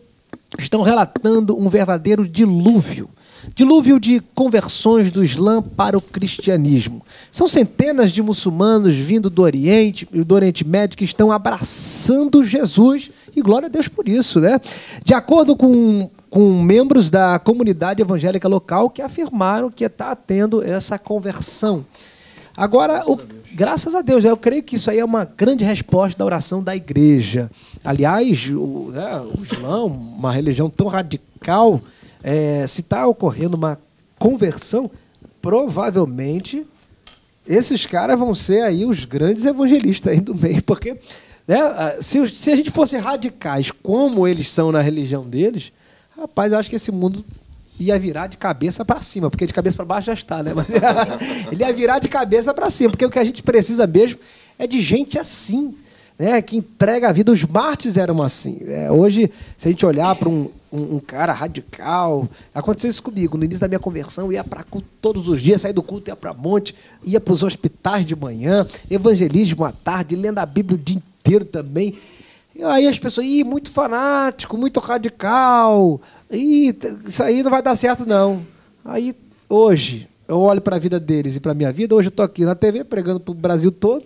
estão relatando um verdadeiro dilúvio. Dilúvio de conversões do Islã para o cristianismo. São centenas de muçulmanos vindo do Oriente e do Oriente Médio que estão abraçando Jesus e glória a Deus por isso, né? De acordo com, com membros da comunidade evangélica local que afirmaram que está tendo essa conversão. Agora, o- graças a Deus, eu creio que isso aí é uma grande resposta da oração da igreja. Aliás, o, né, o Islã, uma religião tão radical, é, se está ocorrendo uma conversão, provavelmente esses caras vão ser aí os grandes evangelistas aí do meio, porque né, se, se a gente fosse radicais como eles são na religião deles, rapaz, eu acho que esse mundo ia virar de cabeça para cima, porque de cabeça para baixo já está, né? Mas ele ia virar de cabeça para cima, porque o que a gente precisa mesmo é de gente assim, né? Que entrega a vida. Os mártires eram assim. né? hoje, se a gente olhar para um, um, um cara radical, aconteceu isso comigo. No início da minha conversão, eu ia para culto todos os dias, saía do culto, ia para monte, ia para os hospitais de manhã, evangelismo à tarde, lendo a Bíblia o dia inteiro também. E aí as pessoas, ih, muito fanático, muito radical, ih, isso aí não vai dar certo não. Aí hoje eu olho para a vida deles e para a minha vida, hoje eu estou aqui na TV pregando para o Brasil todo,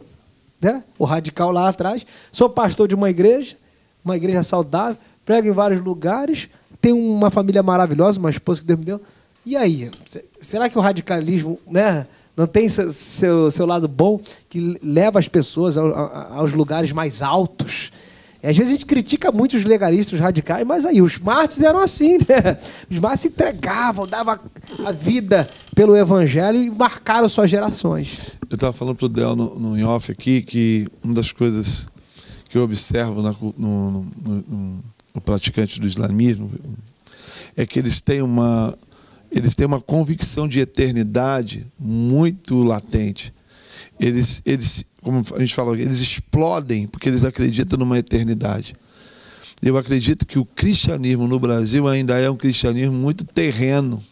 né? o radical lá atrás, sou pastor de uma igreja, uma igreja saudável, prego em vários lugares, tenho uma família maravilhosa, uma esposa que Deus me deu. E aí, se- será que o radicalismo, né? Não tem seu, seu, seu lado bom que leva as pessoas ao- a- aos lugares mais altos? Às vezes a gente critica muito os legalistas os radicais, mas aí os mártires eram assim, né? Os mártires se entregavam, davam a vida pelo evangelho e marcaram suas gerações. Eu estava falando para o Del no, no off aqui que uma das coisas que eu observo na no- no- no praticante do islamismo é que eles têm uma eles têm uma convicção de eternidade muito latente. Eles, eles, como a gente falou, eles explodem porque eles acreditam numa eternidade. Eu acredito que o cristianismo no Brasil ainda é um cristianismo muito terreno.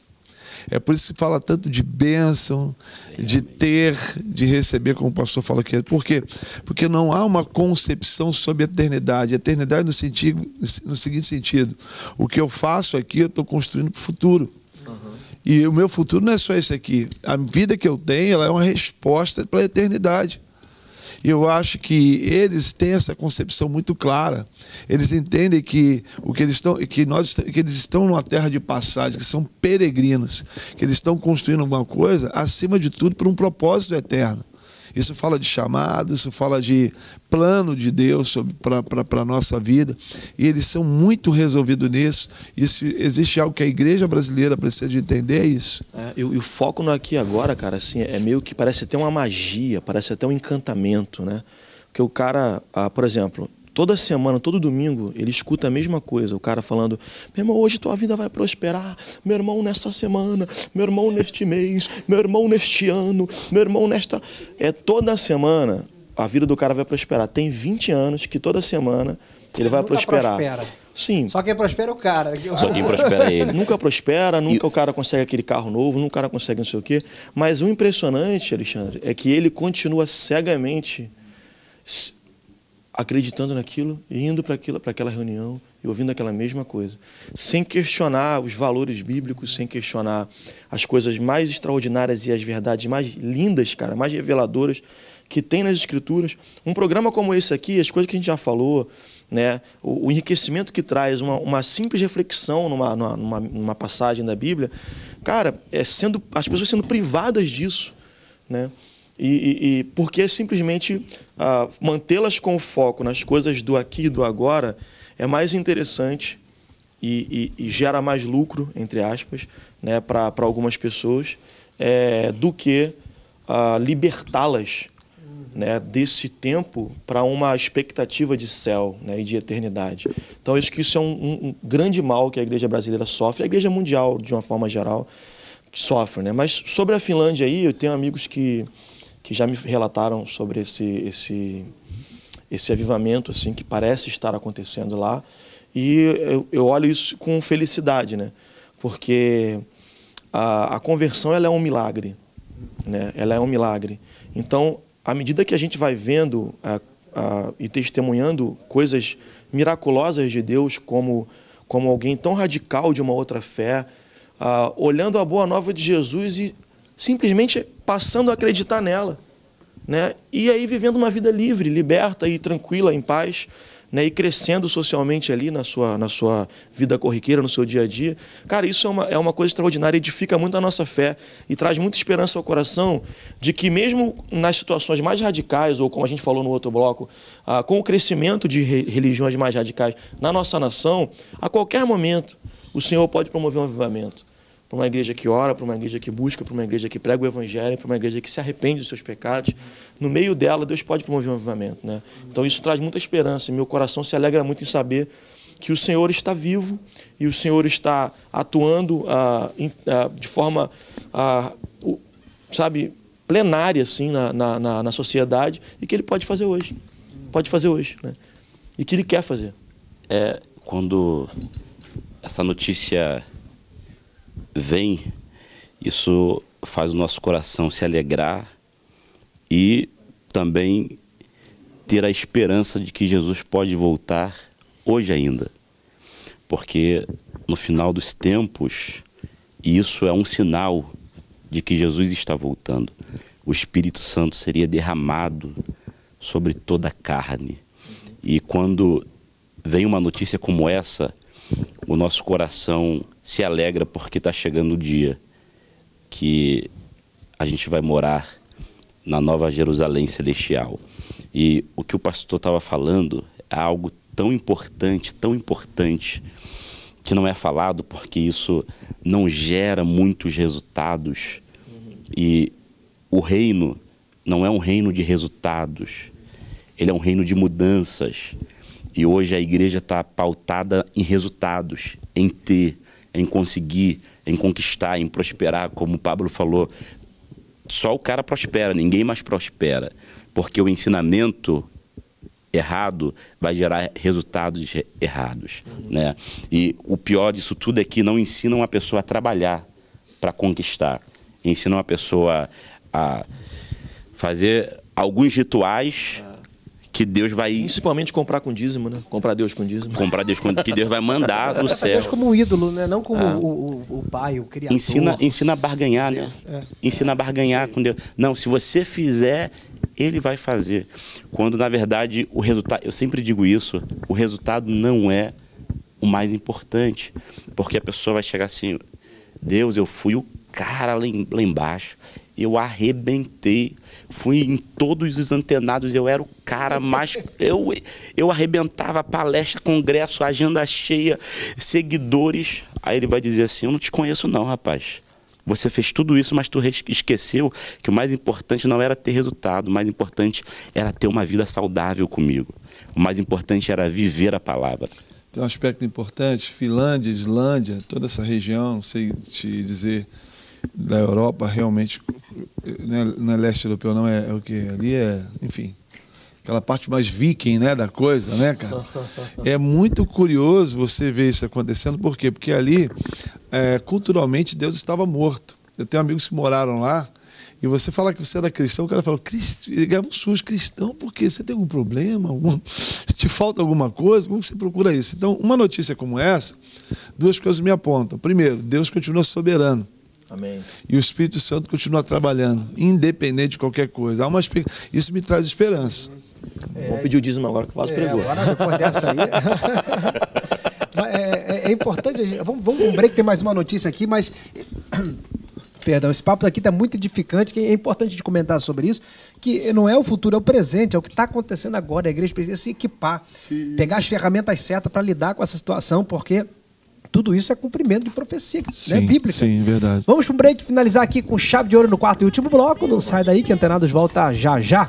É por isso que fala tanto de bênção, de ter, de receber, como o pastor fala aqui. Por quê? Porque não há uma concepção sobre a eternidade. Eternidade no, sentido, no seguinte sentido: o que eu faço aqui, eu estou construindo para o futuro. E o meu futuro não é só esse aqui. A vida que eu tenho ela é uma resposta para a eternidade. Eu acho que eles têm essa concepção muito clara. Eles entendem que o que eles estão, que nós, que eles estão numa terra de passagem, que são peregrinos, que eles estão construindo alguma coisa acima de tudo por um propósito eterno. Isso fala de chamado, isso fala de plano de Deus para a nossa vida. E eles são muito resolvidos nisso. Isso, existe algo que a igreja brasileira precisa de entender, é isso. É, e, o- foco no aqui e agora, cara, assim, é meio que parece até uma magia, parece até um encantamento, né? Porque o cara, ah, por exemplo, toda semana, todo domingo, ele escuta a mesma coisa. O cara falando: meu irmão, hoje tua vida vai prosperar. Meu irmão, nessa semana. Meu irmão, neste mês. Meu irmão, neste ano. Meu irmão, nesta. É toda semana a vida do cara vai prosperar. Tem 20 anos que toda semana ele vai Nunca prosperar. prospera. Sim. Só quem prospera é o cara. Só quem prospera é ele. Nunca prospera, nunca o cara consegue aquele carro novo, nunca o cara consegue não sei o quê. Mas o impressionante, Alexandre, é que ele continua cegamente acreditando naquilo, indo para aquela reunião e ouvindo aquela mesma coisa, sem questionar os valores bíblicos, sem questionar as coisas mais extraordinárias e as verdades mais lindas, cara, mais reveladoras que tem nas escrituras. Um programa como esse aqui, as coisas que a gente já falou, né, o, o enriquecimento que traz uma, uma simples reflexão numa, numa- numa passagem da Bíblia, cara, é sendo as pessoas sendo privadas disso, né? E, e- e porque simplesmente ah, mantê-las com foco nas coisas do aqui e do agora é mais interessante e, e- gera mais lucro, entre aspas, né, para algumas pessoas, é, do que ah, libertá-las né, desse tempo para uma expectativa de céu né, e de eternidade. Então, acho que isso é um, um- um grande mal que a igreja brasileira sofre, a igreja mundial, de uma forma geral, sofre. Né? Mas sobre a Finlândia aí, eu tenho amigos que, que já me relataram sobre esse, esse, esse avivamento assim que parece estar acontecendo lá. E eu, eu olho isso com felicidade, né? porque a, a conversão ela é um milagre. Né? Ela é um milagre. Então, à medida que a gente vai vendo ah, ah, e testemunhando coisas miraculosas de Deus, como, como alguém tão radical de uma outra fé, olhando a boa nova de Jesus e simplesmente passando a acreditar nela. Né? E aí vivendo uma vida livre, liberta e tranquila, em paz, né? e crescendo socialmente ali na sua, na sua vida corriqueira, no seu dia a dia. Cara, isso é uma, é uma coisa extraordinária, edifica muito a nossa fé e traz muita esperança ao coração de que mesmo nas situações mais radicais, ou como a gente falou no outro bloco, ah, com o crescimento de re- religiões mais radicais na nossa nação, a qualquer momento o Senhor pode promover um avivamento para uma igreja que ora, para uma igreja que busca, para uma igreja que prega o evangelho, para uma igreja que se arrepende dos seus pecados. No meio dela, Deus pode promover um avivamento. Né? Então isso traz muita esperança. Meu coração se alegra muito em saber que o Senhor está vivo e o Senhor está atuando ah, ah, de forma, ah, o- sabe, plenária assim na, na, na- na sociedade e que Ele pode fazer hoje. Pode fazer hoje. Né? E que Ele quer fazer. É quando essa notícia vem, isso faz o nosso coração se alegrar e também ter a esperança de que Jesus pode voltar hoje ainda. Porque no final dos tempos, isso é um sinal de que Jesus está voltando. O Espírito Santo seria derramado sobre toda a carne. E quando vem uma notícia como essa, o nosso coração se alegra porque está chegando o dia que a gente vai morar na Nova Jerusalém Celestial. E o que o pastor estava falando é algo tão importante, tão importante, que não é falado porque isso não gera muitos resultados. E o reino não é um reino de resultados, ele é um reino de mudanças. E hoje a igreja está pautada em resultados, em ter, em conseguir, em conquistar, em prosperar, como o Pablo falou. Só o cara prospera, ninguém mais prospera, porque o ensinamento errado vai gerar resultados errados, né? E o pior disso tudo é que não ensinam a pessoa a trabalhar para conquistar, ensinam a pessoa a fazer alguns rituais que Deus vai Principalmente comprar com dízimo, né? Comprar Deus com dízimo. comprar Deus com- que Deus vai mandar do céu. Deus como um ídolo, né? Não como o, o, o pai, o criador. Ensina, ensina a barganhar, né? É. Ensina a barganhar com Deus. Não, se você fizer, ele vai fazer. Quando na verdade o resultado, eu sempre digo isso, o resultado não é o mais importante, porque a pessoa vai chegar assim, Deus, eu fui o cara lá embaixo, eu arrebentei, fui em todos os antenados, eu era o cara mais, eu eu arrebentava palestra, congresso, agenda cheia, seguidores. Aí ele vai dizer assim, eu não te conheço não, rapaz. Você fez tudo isso, mas tu esqueceu que o mais importante não era ter resultado, o mais importante era ter uma vida saudável comigo. O mais importante era viver a palavra. Tem um aspecto importante, Finlândia, Islândia, toda essa região, não sei te dizer, da Europa, realmente, não é, não é leste europeu, não, é, é o que? Ali é, enfim, aquela parte mais viking, né, da coisa, né, cara? É muito curioso você ver isso acontecendo, por quê? Porque ali, é, culturalmente, Deus estava morto. Eu tenho amigos que moraram lá, e você fala que você era cristão, o cara fala, "Crist- ele ganhava um SUS cristão, por quê? Você tem algum problema? Algum- Te falta alguma coisa? Como você procura isso? Então, uma notícia como essa, duas coisas me apontam. Primeiro, Deus continua soberano. Amém. E o Espírito Santo continua trabalhando, independente de qualquer coisa. Há uma, isso me traz esperança. Vamos pedir o dízimo agora que o Vaso É, pregou. agora depois dessa aí. É, é- é importante. a gente- Vamos, vamos um break, tem mais uma notícia aqui, mas. Perdão, esse papo aqui está muito edificante, que é importante de comentar sobre isso, que não é o futuro, é o presente, é o que está acontecendo agora. A igreja precisa se equipar, pegar as ferramentas certas para lidar com essa situação, porque tudo isso é cumprimento de profecia né, Sim, bíblica. sim, verdade. Vamos para um break finalizar aqui com chave de ouro no quarto e último bloco. Não sai daí que Antenados volta já já.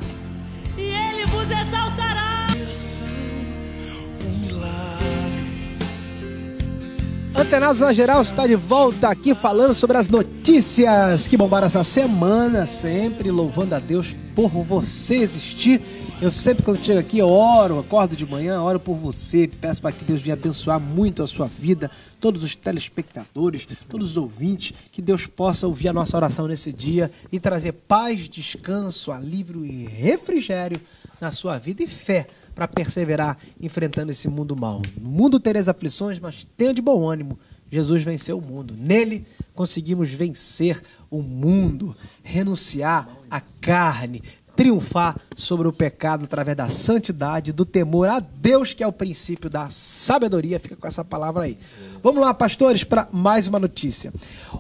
Antenados na geral está de volta aqui falando sobre as notícias que bombaram essa semana, sempre louvando a Deus por você existir. Eu sempre quando chego aqui, oro, acordo de manhã, oro por você, peço para que Deus venha abençoar muito a sua vida, todos os telespectadores, todos os ouvintes, que Deus possa ouvir a nossa oração nesse dia e trazer paz, descanso, alívio e refrigério na sua vida e fé para perseverar enfrentando esse mundo mal. No mundo tereis aflições, mas tenha de bom ânimo. Jesus venceu o mundo. Nele conseguimos vencer o mundo, renunciar à carne, triunfar sobre o pecado através da santidade, do temor a Deus, que é o princípio da sabedoria. Fica com essa palavra aí. Vamos lá, pastores, para mais uma notícia.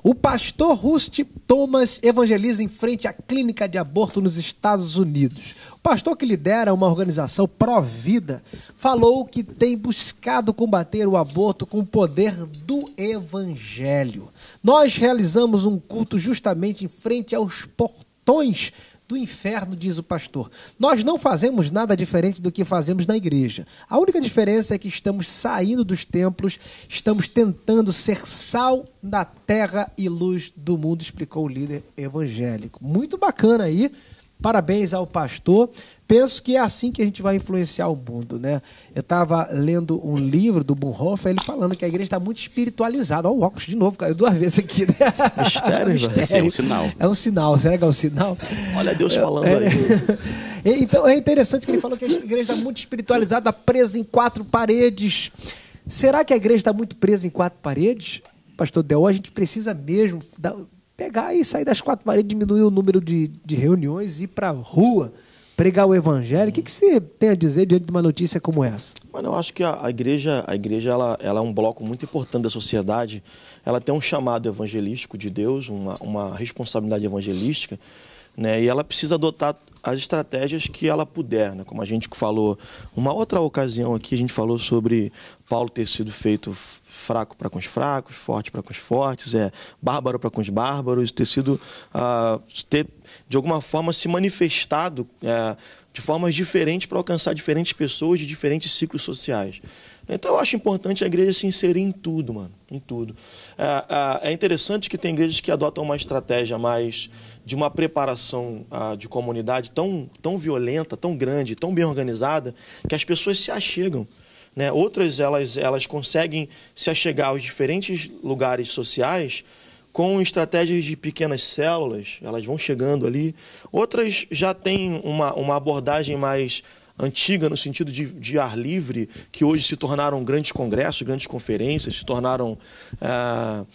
O pastor Rusty Thomas evangeliza em frente à clínica de aborto nos Estados Unidos. O pastor que lidera uma organização pró-vida falou que tem buscado combater o aborto com o poder do evangelho. Nós realizamos um culto justamente em frente aos portões do inferno, diz o pastor. Nós não fazemos nada diferente do que fazemos na igreja. A única diferença é que estamos saindo dos templos, estamos tentando ser sal da terra e luz do mundo, explicou o líder evangélico. Muito bacana aí. Parabéns ao pastor. Penso que é assim que a gente vai influenciar o mundo, né? Eu estava lendo um livro do Bonhoeffer, ele falando que a igreja está muito espiritualizada. Olha o óculos de novo, caiu duas vezes aqui. Né? Mistério, velho. Esse é um sinal. É um sinal. Será que é um sinal? Olha Deus falando É, aí. E- Então é interessante que ele falou que a igreja está muito espiritualizada, presa em quatro paredes. Será que a igreja está muito presa em quatro paredes? Pastor Del, a gente precisa mesmo dar- pegar e sair das quatro paredes, diminuir o número de, de reuniões, ir para a rua, pregar o evangelho. O que, que você tem a dizer diante de uma notícia como essa? Mano, eu acho que a, a igreja, a igreja ela, ela é um bloco muito importante da sociedade. Ela tem um chamado evangelístico de Deus, uma, uma responsabilidade evangelística, né? E ela precisa adotar as estratégias que ela puder, né? Como a gente falou, uma outra ocasião aqui a gente falou sobre Paulo ter sido feito fraco para com os fracos, forte para com os fortes, é bárbaro para com os bárbaros, ter sido ah, ter de alguma forma se manifestado é, de formas diferentes para alcançar diferentes pessoas de diferentes ciclos sociais. Então eu acho importante a igreja se inserir em tudo, mano, em tudo. É, é, é interessante que tem igrejas que adotam uma estratégia mais de uma preparação ah, de comunidade tão, tão violenta, tão grande, tão bem organizada, que as pessoas se achegam. Né? Outras elas, elas conseguem se achegar aos diferentes lugares sociais com estratégias de pequenas células, elas vão chegando ali. Outras já têm uma, uma abordagem mais antiga no sentido de, de ar livre, que hoje se tornaram grandes congressos, grandes conferências, se tornaram ah,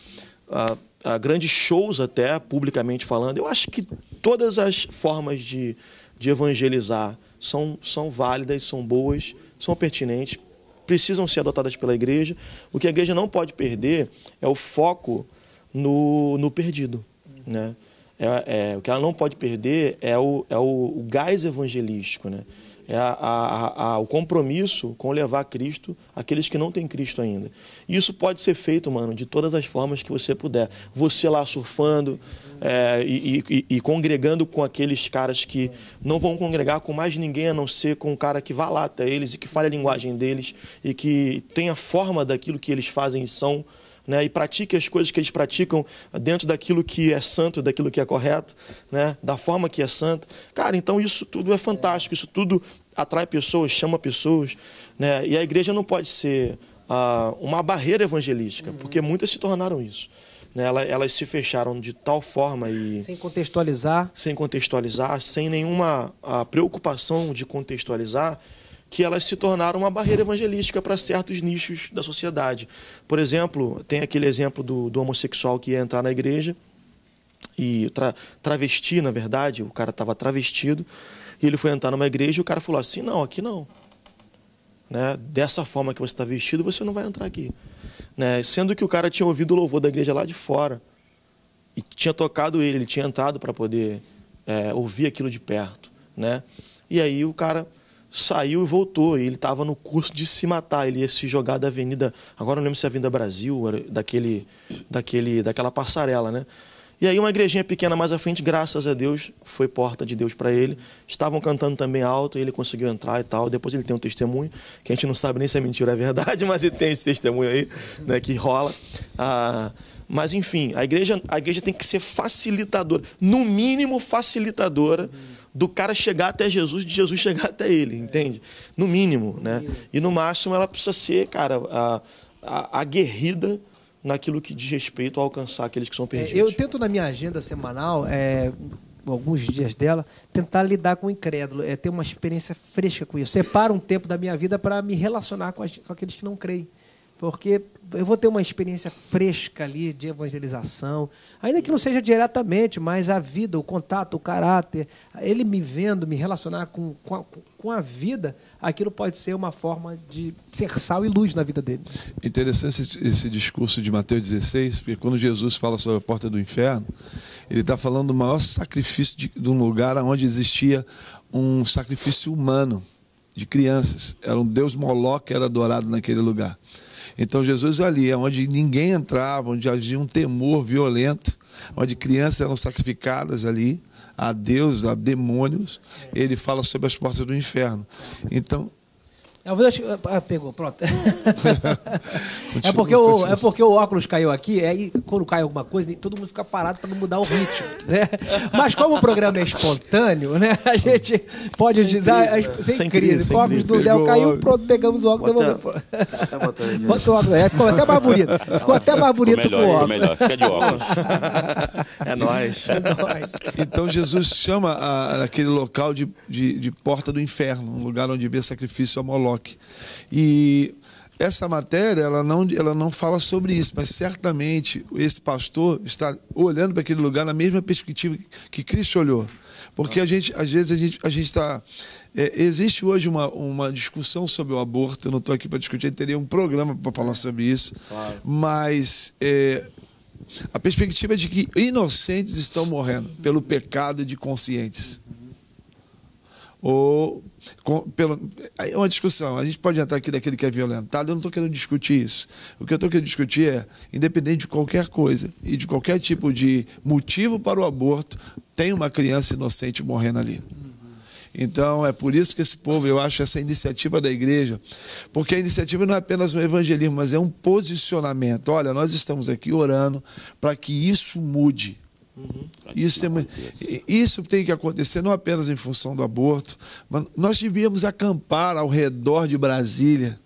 ah, ah, grandes shows até, publicamente falando. Eu acho que todas as formas de, de evangelizar são, são válidas, são boas, são pertinentes, precisam ser adotadas pela igreja. O que a igreja não pode perder é o foco no, no perdido. Né? É, é, o que ela não pode perder é o, é o, o gás evangelístico. Né? É a, a, a, o compromisso com levar Cristo àqueles que não têm Cristo ainda. E isso pode ser feito, mano, de todas as formas que você puder. Você lá surfando é, e, e, e, congregando com aqueles caras que não vão congregar com mais ninguém a não ser com um cara que vá lá até eles e que fale a linguagem deles e que tenha forma daquilo que eles fazem e são. Né, e pratique as coisas que eles praticam dentro daquilo que é santo, daquilo que é correto, né, da forma que é santa. Cara, então isso tudo é fantástico, isso tudo atrai pessoas, chama pessoas. Né, e a igreja não pode ser ah, uma barreira evangelística, porque muitas se tornaram isso. Né, elas, elas se fecharam de tal forma e. Sem contextualizar. Sem contextualizar, sem nenhuma ah, preocupação de contextualizar que elas se tornaram uma barreira evangelística para certos nichos da sociedade. Por exemplo, tem aquele exemplo do, do homossexual que ia entrar na igreja e tra, travesti, na verdade, o cara estava travestido, e ele foi entrar numa igreja e o cara falou assim, não, aqui não. Né? Dessa forma que você está vestido, você não vai entrar aqui. Né? Sendo que o cara tinha ouvido o louvor da igreja lá de fora e tinha tocado ele, ele tinha entrado para poder é, ouvir aquilo de perto. Né? E aí o cara saiu e voltou. E ele estava no curso de se matar. Ele ia se jogar da Avenida. Agora não lembro se é a Avenida Brasil, daquele, daquele, daquela passarela, né? E aí uma igrejinha pequena mais à frente, graças a Deus, foi porta de Deus para ele. Estavam cantando também alto, e ele conseguiu entrar e tal. Depois ele tem um testemunho, que a gente não sabe nem se é mentira ou é verdade, mas ele tem esse testemunho aí, né, que rola. Ah, mas enfim, a igreja, a igreja tem que ser facilitadora, no mínimo facilitadora do cara chegar até Jesus, de Jesus chegar até ele, entende? No mínimo, né? E no máximo ela precisa ser, cara, a, a, aguerrida naquilo que diz respeito a alcançar aqueles que são É, perdidos. eu tento na minha agenda semanal, é, alguns dias dela, tentar lidar com o incrédulo, é, ter uma experiência fresca com isso. Separo um tempo da minha vida para me relacionar com, as- com aqueles que não creem. Porque eu vou ter uma experiência fresca ali de evangelização, ainda que não seja diretamente, mas a vida, o contato, o caráter, ele me vendo, me relacionar com, com, a, com a vida, aquilo pode ser uma forma de ser sal e luz na vida dele. Interessante esse, esse discurso de Mateus 16, porque quando Jesus fala sobre a porta do inferno, ele está falando do maior sacrifício de, de um lugar onde existia um sacrifício humano de crianças. Era um deus Moloque que era adorado naquele lugar. Então Jesus ali é onde ninguém entrava, onde havia um temor violento, onde crianças eram sacrificadas ali a Deus, a demônios. Ele fala sobre as portas do inferno. Então, Eu vou deixar- ah, pegou, pronto. é, porque o, é porque o óculos caiu aqui, aí quando cai alguma coisa, todo mundo fica parado para não mudar o ritmo. Né? Mas como o programa é espontâneo, né? A gente pode dizer. ah, Sem, Sem crise. crise, sem o óculos crise. do Del Pegou caiu, pronto, pegamos o óculos, Bota- eu botar aí. Bota o óculos, é, ficou até mais bonito. Ficou até mais bonito Ficou com o melhor, óculos. melhor. Fica de óculos. É nóis. Então Jesus chama a- aquele local de, de, de porta do inferno, um lugar onde havia sacrifício a Moloque. E essa matéria ela não, ela não fala sobre isso, mas certamente esse pastor está olhando para aquele lugar na mesma perspectiva que Cristo olhou. Porque a gente, às vezes a gente a gente está. é, existe hoje uma, uma discussão sobre o aborto, eu não estou aqui para discutir, teria um programa para falar sobre isso. Mas é, a perspectiva é de que inocentes estão morrendo pelo pecado de conscientes. ou com, pelo, é uma discussão. A gente pode entrar aqui daquele que é violentado, eu não estou querendo discutir isso. O que eu estou querendo discutir é, independente de qualquer coisa e de qualquer tipo de motivo para o aborto, tem uma criança inocente morrendo ali. Então, é por isso que esse povo, eu acho essa iniciativa da igreja, porque a iniciativa não é apenas um evangelismo, mas é um posicionamento. Olha, nós estamos aqui orando para que isso mude. Isso tem, isso tem que acontecer não apenas em função do aborto, mas nós devíamos acampar ao redor de Brasília.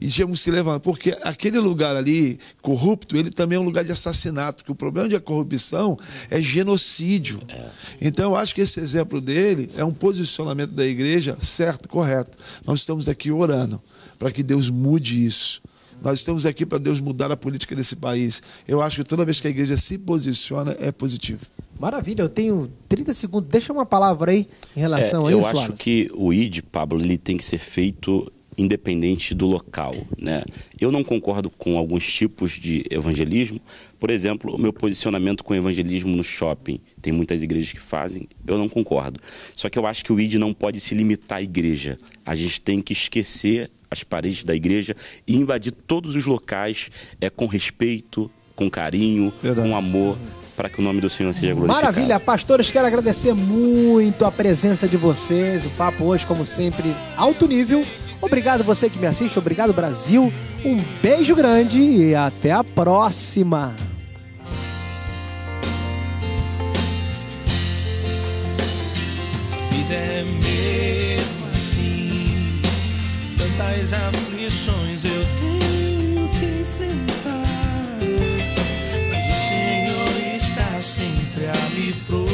E tínhamos que levantar, porque aquele lugar ali, corrupto, ele também é um lugar de assassinato, que o problema de corrupção é genocídio. Então, eu acho que esse exemplo dele é um posicionamento da igreja certo, correto. Nós estamos aqui orando para que Deus mude isso. Nós estamos aqui para Deus mudar a política desse país. Eu acho que toda vez que a igreja se posiciona, é positivo. Maravilha, eu tenho 30 segundos. Deixa uma palavra aí em relação É, a eu isso, acho Wallace. que o ID, Pablo, ele tem que ser feito independente do local, né? Eu não concordo com alguns tipos de evangelismo. Por exemplo, o meu posicionamento com o evangelismo no shopping. Tem muitas igrejas que fazem, eu não concordo. Só que eu acho que o ID não pode se limitar à igreja. A gente tem que esquecer as paredes da igreja e invadir todos os locais é, com respeito, com carinho, Verdade. com amor, para que o nome do Senhor seja glorificado. Maravilha, pastores, quero agradecer muito a presença de vocês. O papo hoje, como sempre, alto nível. Obrigado você que me assiste, obrigado Brasil. Um beijo grande e até a próxima. vida é assim. Tantas aflições eu tenho que enfrentar. Mas o Senhor está sempre a me proteger.